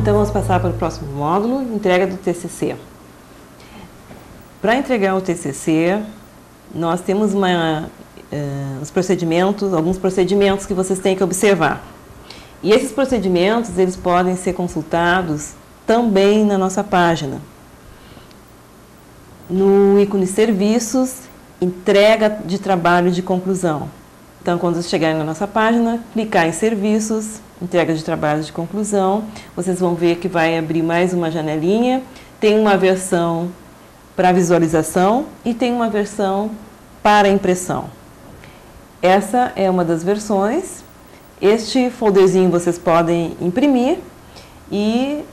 Então vamos passar para o próximo módulo, entrega do TCC. Para entregar o TCC, nós temos uma, uh, os procedimentos, alguns procedimentos que vocês têm que observar. E esses procedimentos, eles podem ser consultados também na nossa página. No ícone Serviços, entrega de trabalho de conclusão. Então, quando vocês chegarem na nossa página, clicar em Serviços, entrega de trabalho de conclusão, vocês vão ver que vai abrir mais uma janelinha. Tem uma versão para visualização e tem uma versão para impressão. Essa é uma das versões. Este folderzinho vocês podem imprimir e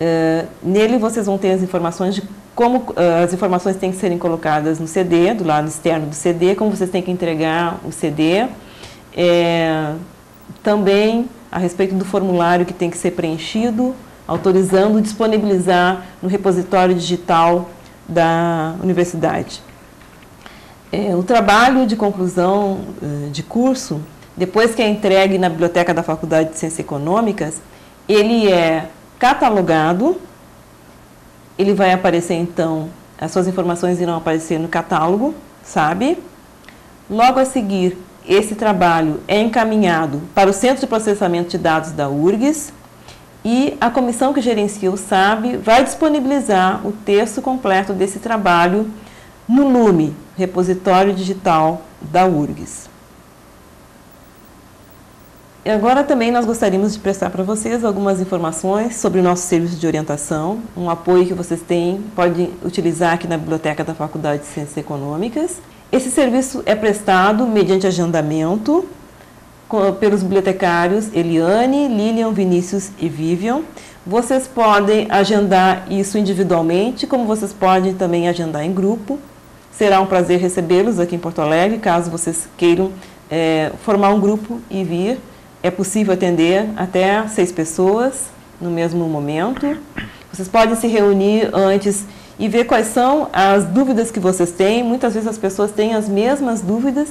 uh, nele vocês vão ter as informações de como uh, as informações têm que serem colocadas no CD, do lado externo do CD, como vocês têm que entregar o CD. É, também a respeito do formulário que tem que ser preenchido, autorizando disponibilizar no repositório digital da universidade. É, o trabalho de conclusão uh, de curso depois que é entregue na biblioteca da Faculdade de Ciências Econômicas, ele é catalogado, ele vai aparecer então, as suas informações irão aparecer no catálogo, sabe? Logo a seguir, esse trabalho é encaminhado para o Centro de Processamento de Dados da URGS e a comissão que gerencia o SAB vai disponibilizar o texto completo desse trabalho no LUME, Repositório Digital da URGS. E agora também nós gostaríamos de prestar para vocês algumas informações sobre o nosso serviço de orientação, um apoio que vocês têm, podem utilizar aqui na biblioteca da Faculdade de Ciências Econômicas. Esse serviço é prestado mediante agendamento pelos bibliotecários Eliane, Lilian, Vinícius e Vivian. Vocês podem agendar isso individualmente, como vocês podem também agendar em grupo. Será um prazer recebê-los aqui em Porto Alegre, caso vocês queiram é, formar um grupo e vir é possível atender até seis pessoas no mesmo momento. Vocês podem se reunir antes e ver quais são as dúvidas que vocês têm. Muitas vezes as pessoas têm as mesmas dúvidas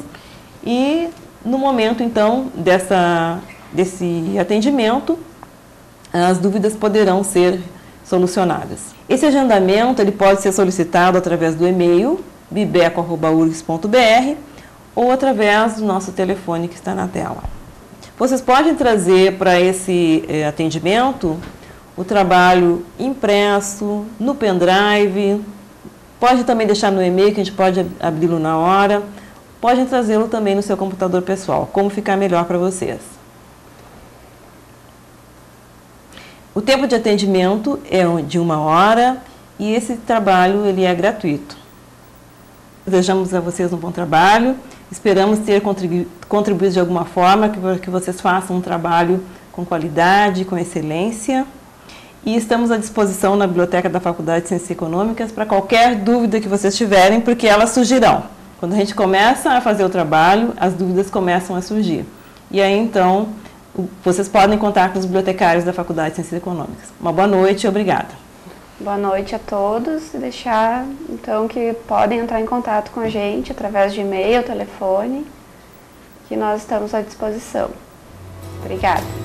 e no momento então dessa, desse atendimento, as dúvidas poderão ser solucionadas. Esse agendamento ele pode ser solicitado através do e-mail bibeco.urgs.br ou através do nosso telefone que está na tela. Vocês podem trazer para esse eh, atendimento o trabalho impresso, no pendrive, pode também deixar no e-mail que a gente pode abri-lo na hora, pode trazê-lo também no seu computador pessoal, como ficar melhor para vocês. O tempo de atendimento é de uma hora e esse trabalho ele é gratuito. Desejamos a vocês um bom trabalho Esperamos ter contribuído de alguma forma para que vocês façam um trabalho com qualidade, com excelência. E estamos à disposição na Biblioteca da Faculdade de Ciências Econômicas para qualquer dúvida que vocês tiverem, porque elas surgirão. Quando a gente começa a fazer o trabalho, as dúvidas começam a surgir. E aí, então, vocês podem contar com os bibliotecários da Faculdade de Ciências Econômicas. Uma boa noite e obrigada. Boa noite a todos. Deixar então que podem entrar em contato com a gente através de e-mail, telefone, que nós estamos à disposição. Obrigada.